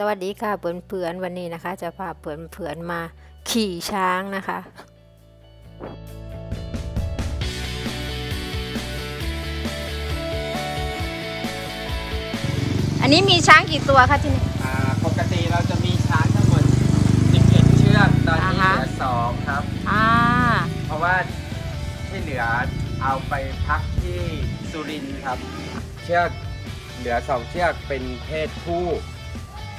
สวัสดีค่ะเพื่อนๆวันนี้นะคะ จะพาเพื่อนๆมาขี่ช้างนะคะ อันนี้มีช้างกี่ตัวคะที่นี่อ่าปกติเราจะมีช้างทั้งหมด11เชือกตอนนี้อ่าเหฮะลือ2ครับอ่าเพราะว่าที่เหลือเอาไปพักที่สุรินทร์ครับ เชือกเหลือ2เชือกเป็นเพศผู้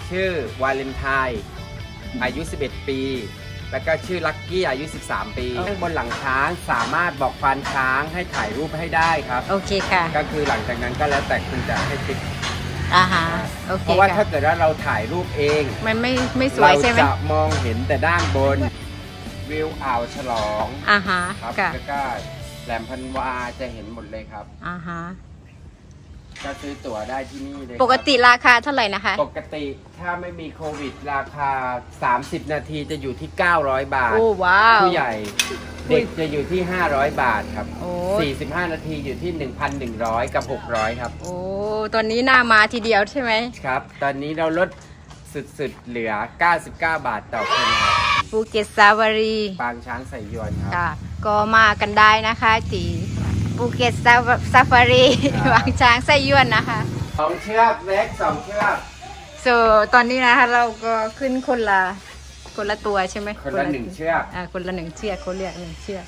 ชื่อวาเลนไทน์อายุ 11 ปี แล้วก็ชื่อลักกี้อายุ 13 ปีข้างบนหลังช้างสามารถบอกควานช้างให้ถ่ายรูปให้ได้ครับ โอเคค่ะก็คือหลังจากนั้นก็แล้วแต่คุณจะให้ติ๊กอ่าฮะโอเคเพราะว่าถ้าค่ะเกิดว่าเราถ่ายรูปเอง มันไม่ไม่สวยใช่ไหมเราจะมองเห็นแต่ด้านบนวิวอ่าวฉลองอ่าฮะครับค่ะแล้วก็แหลมพันวาจะเห็นหมดเลยครับ อ่าฮะ ก็ซื้อตั๋วได้ที่นี่เลยปกติราคาเท่าไหร่นะคะ ปกติถ้าไม่มีโควิด ราคา 30 นาทีจะอยู่ที่ 900 บาท โอ้ว้าว ผู้ใหญ่เด็กจะอยู่ที่ 500 บาทครับ โอ้ 45 นาทีอยู่ที่ 1,100 กับ 600 ครับ โอ้ตอนนี้หน้ามาทีเดียวใช่ไหมครับ ตอนนี้เราลดสุดๆ เหลือ 99 บาทต่อคนครับภูเก็ตซาฟารีปางช้างใสยวนครับ ค่ะก็มากันได้นะคะที่ ภูเก็ตซาซาฟารีครับปางช้างใสยวนนะคะสองเชือกเล็กสองเชือก so ตอนนี้นะคะเราก็ขึ้นคนละคนละตัวใช่ไหมคนละหนึ่งเชือกอ่าคนละหนึ่งเชือกเขาเรียกหนึ่งเชือก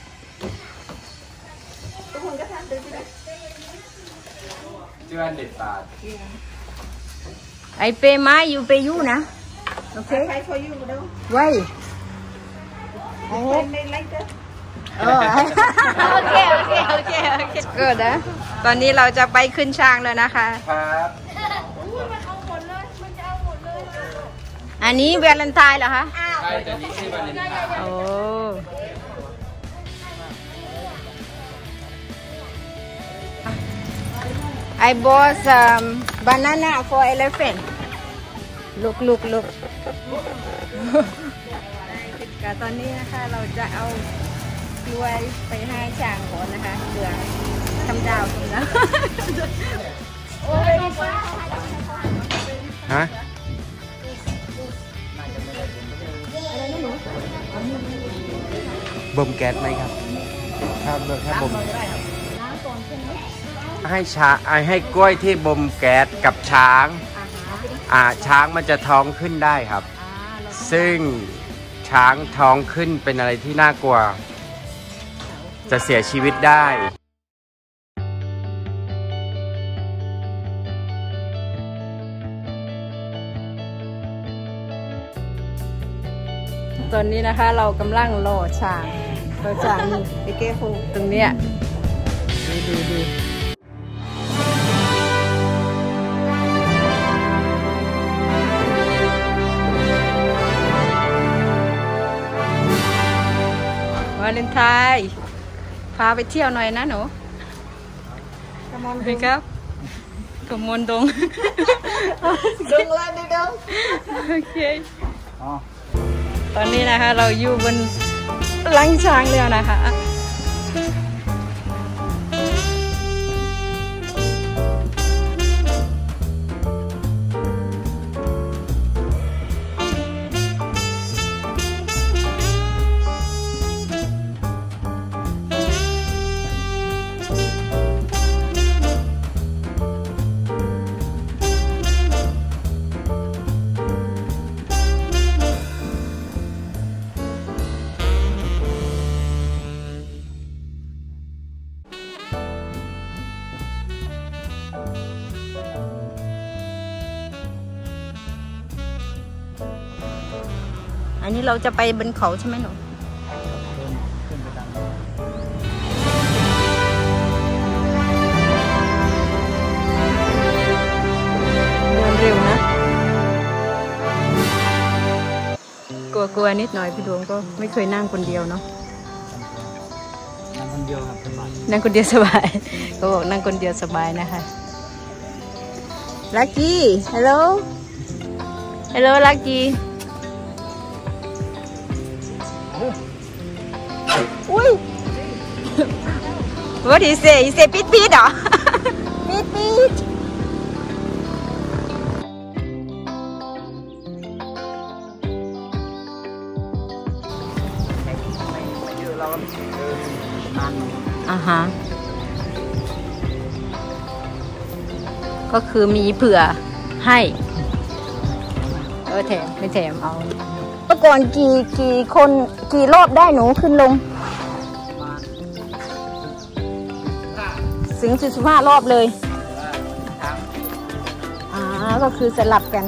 เชือกเด็ดบาทไอเปมาอยู่เปยูนะโอเค Try for you, no? ไว้ I hope they like that. เออโอเคโอเคโอเคโอเค เกิดนะตอนนี้เราจะไปขึ้นช้างแล้วนะคะ ครับอันนี้เวลนไทน์เหรอคะใช่แต่นี้ชื่อวาเลนไทน์โอ้ I bought some banana for elephant. Look, look, look. ก็ตอนนี้นะคะเราจะเอา กล้วยไปให้ช้างก่อนนะคะเหลืองทำดาวทำดาวฮะบ่มแก๊สไหมครับถ้าถ้าบ่มให้ช้างให้กล้วยที่บ่มแก๊สกับช้าง อ่าช้างมันจะท้องขึ้นได้ครับ ซึ่งช้างท้องขึ้นเป็นอะไรที่น่ากลัว จะเสียชีวิตได้ตอนนี้นะคะเรากำลังรอช้างรอช้างนี่ Be careful. ตรงเนี้ยดูดูดูวาเลนไทน์ พาไปเที่ยวหน่อยนะหนู Come on, ไปครับขมวนดง don't let it down. โอเคตอนนี้นะคะเราอยู่บนหลังช้างแล้วนะคะ นนี้เราจะไปบนเขาใช่ไหมหนูเดินเร็วนะกลัวกลัวๆนิดหน่อยพี่ดวงก็ไม่เคยนั่งคนเดียวเนาะ นั่งคนเดียวครับสบาย นั่งคนเดียวสบายเขาบอกนั่งคนเดียวสบายนะคะ ลักกี้ ฮัลโหล ฮัลโหล ลักกี้ อุ้ย What is it? Is it ปี๊ดปี๊ดเหรอ ปี๊ดปี๊ดอ่าฮะ ก็คือมีเผื่อให้ เออแถมไม่แถมเอาเมื่อก่อนกี่กี่คนกี่รอบได้หนูขึ้นลง ถึงสิบห้ารอบเลย อ่า ก็คือสลับกัน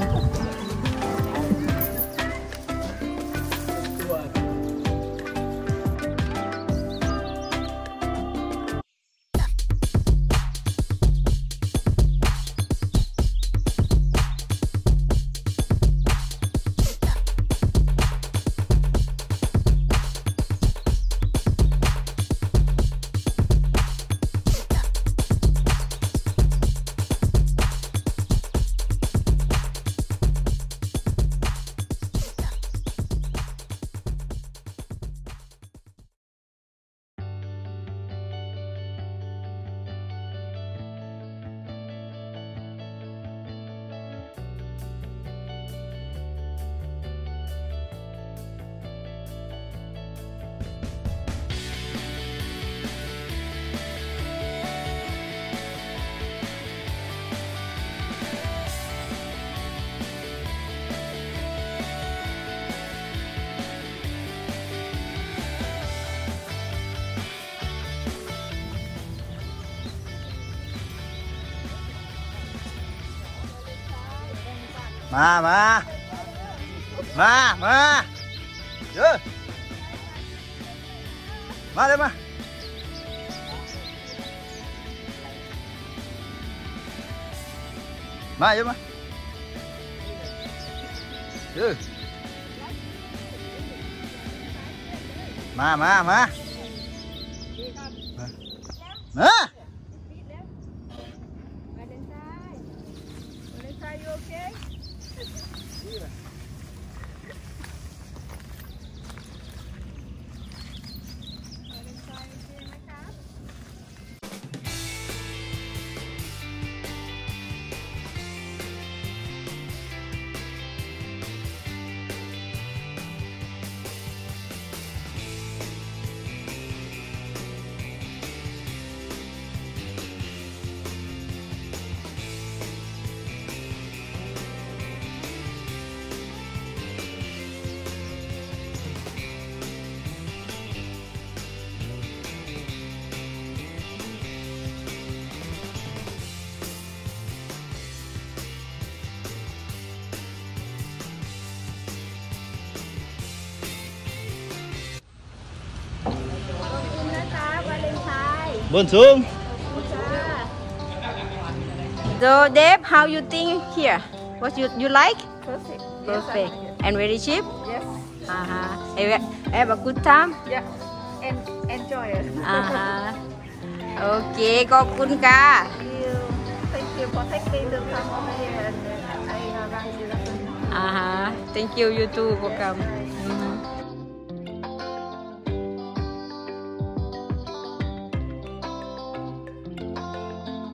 มามามามาเยอะมาเลย สูง So Dave how you think here what you you like Perfect. perfect and very cheap Yes. uh-huh have, have a good time Yeah. And enjoy it. อ่าฮะโอเค ขอบคุณค่ะ Thank you. Thank you for taking the time over here and uh, I uh, run you. อ่าฮะ thank you you too for come อืม